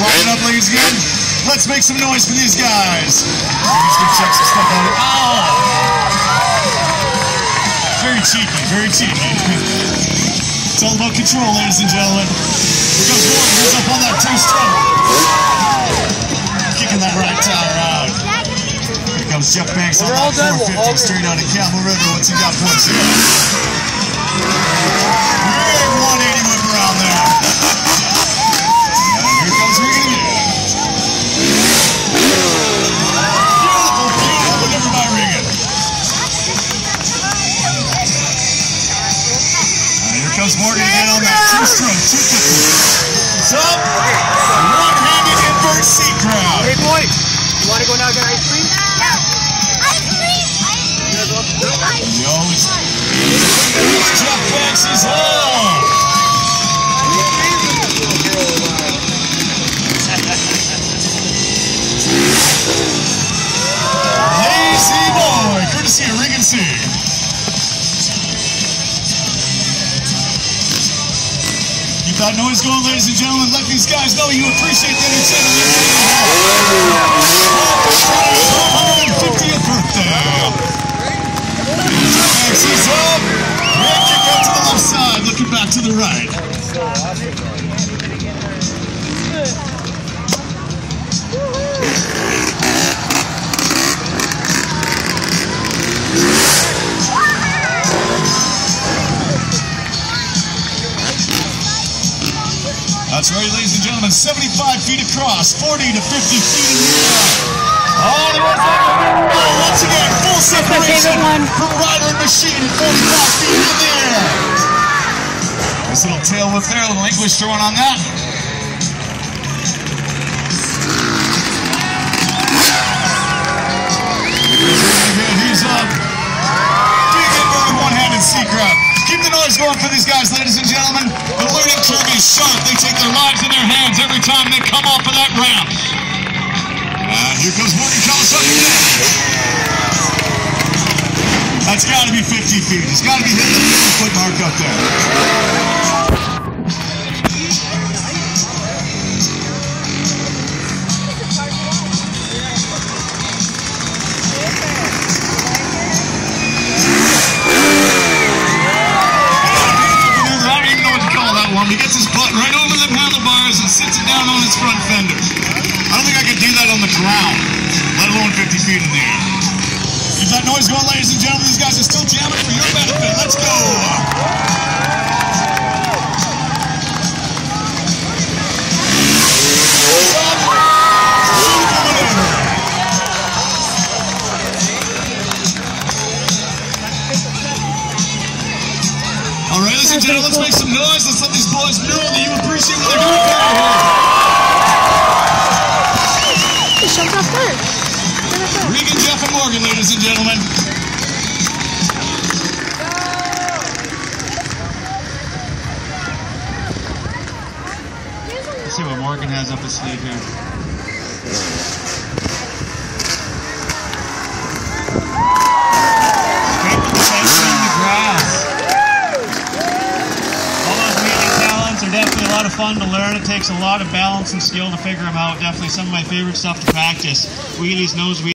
things again. Let's make some noise for these guys. Gonna check some stuff out. Oh! Very cheeky, very cheeky. It's all about control, ladies and gentlemen. Here goes Morgan, he's up on that two-stroke. Kicking that right tire out. Here comes Jeff Banks on that done, we'll 450 straight out of Campbell River. What's he got for us here? Big 180 to go now get ice cream? No. Ice cream. Yo, it's Jeff Banks is home. Lazy boy, courtesy of Regan C. Keep that noise going, ladies and gentlemen. Let these guys know you appreciate the entertainment. That's right, ladies and gentlemen. 75 feet across, 40 to 50 feet in the air. All the way down. Oh, once again, full separation from rider and machine 45 feet in the air. Nice little tail whip there, a little English throwing on that. He's up. Uh, Big inverted one-handed crab. Keep the noise going for these guys, ladies and gentlemen. The learning curve is sharp. They take their lives in their hands every time they come off of that ramp. And here comes Morgan Kawasaki again. That's got to be 50 feet. It's got to be hitting the 50 foot mark up there. He gets his butt right over the handlebars and sits it down on his front fenders. I don't think I could do that on the ground, let alone 50 feet in the air. Keep that noise going, ladies and gentlemen. These guys are still jamming for your benefit. Let's go. Ladies and gentlemen, let's make some noise. Let's let these boys know that you appreciate what they're doing for you He jumped off first. here. Regan, Jeff, and Morgan, ladies and gentlemen. Let's see what Morgan has up his sleeve here. Straight to the fence on the grass. All those media talents are definitely a lot of fun to learn. It takes a lot of balance and skill to figure them out. Definitely some of my favorite stuff to practice. Wheelies, nose wheelies.